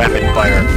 rapid fire.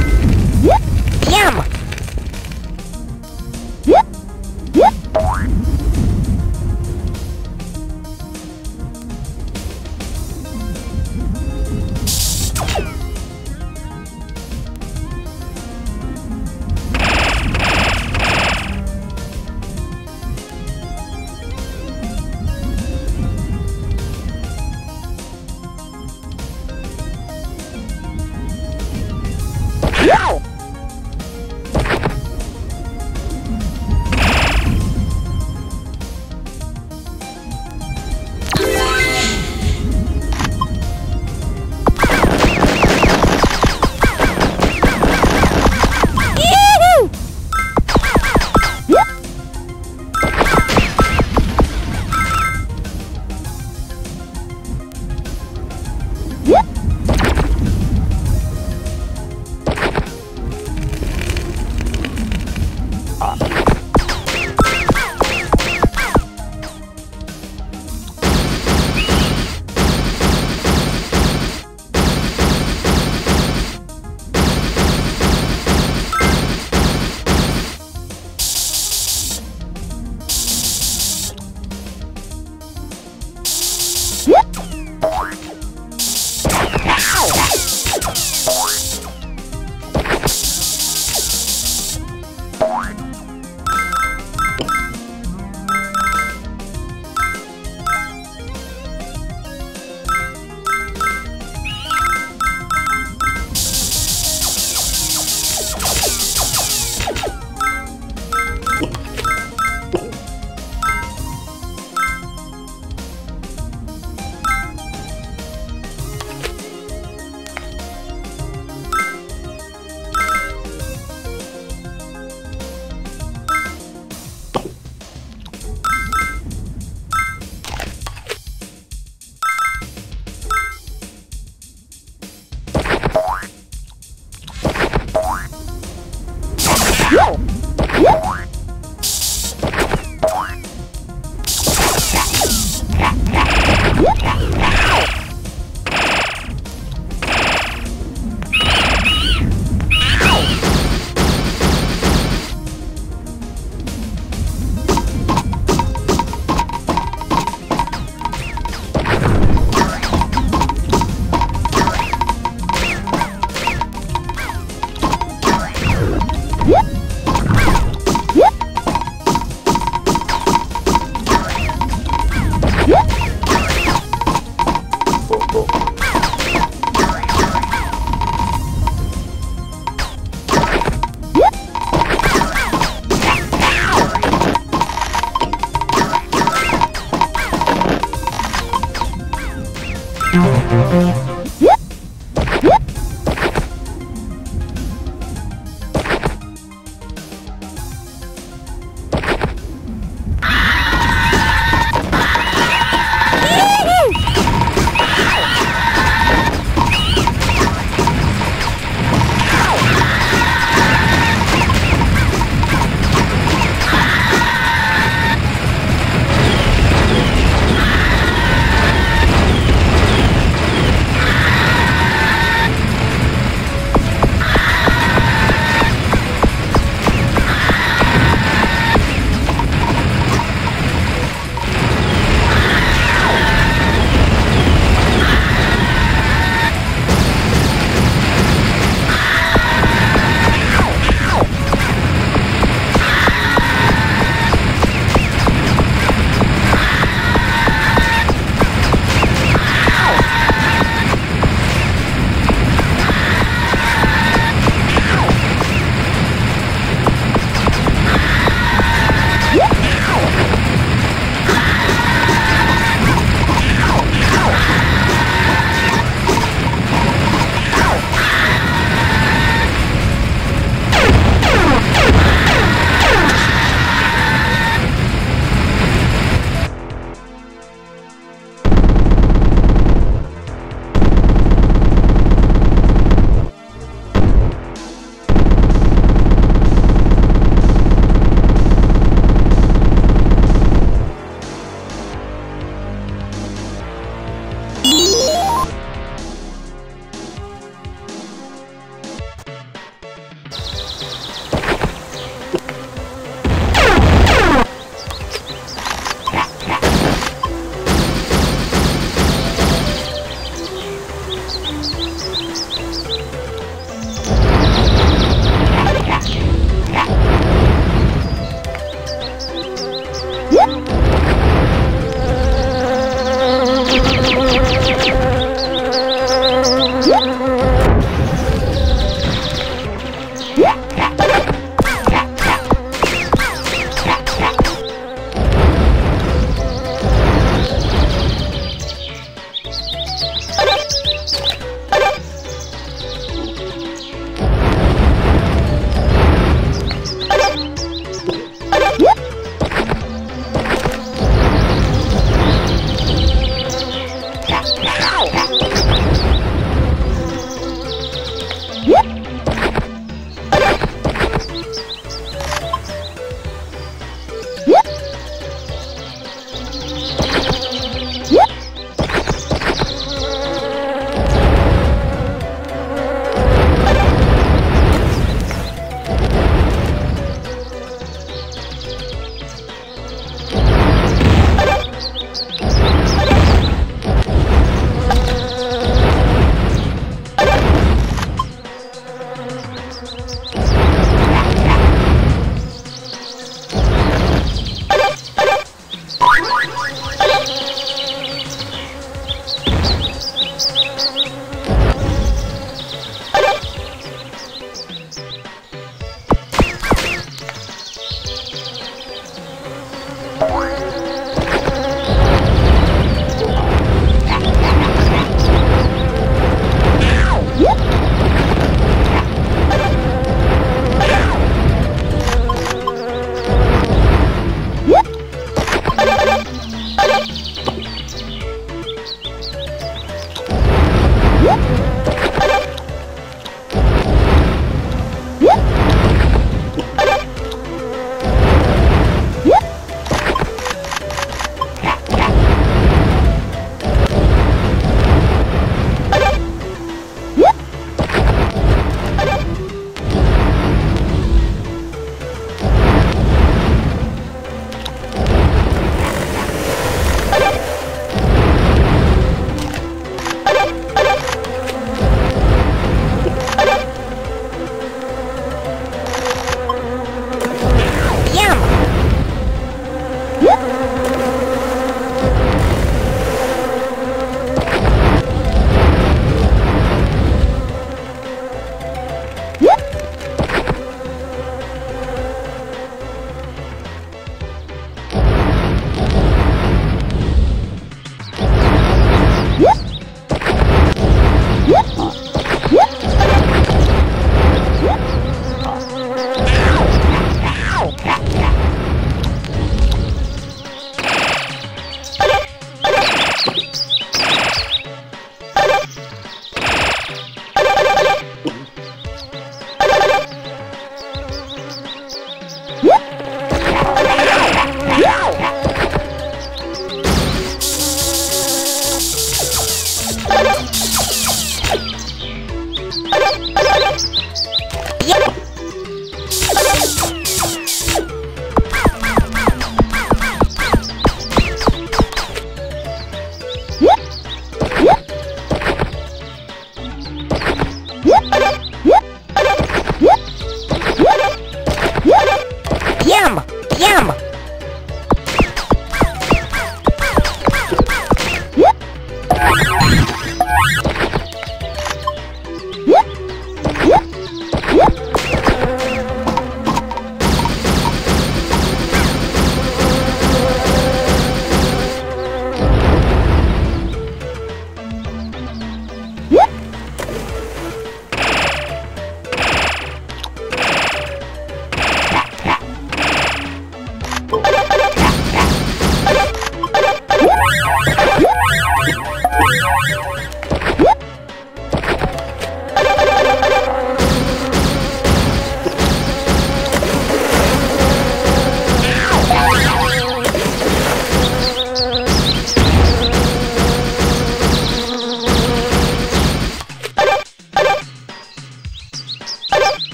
Ha ha ha!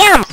yum!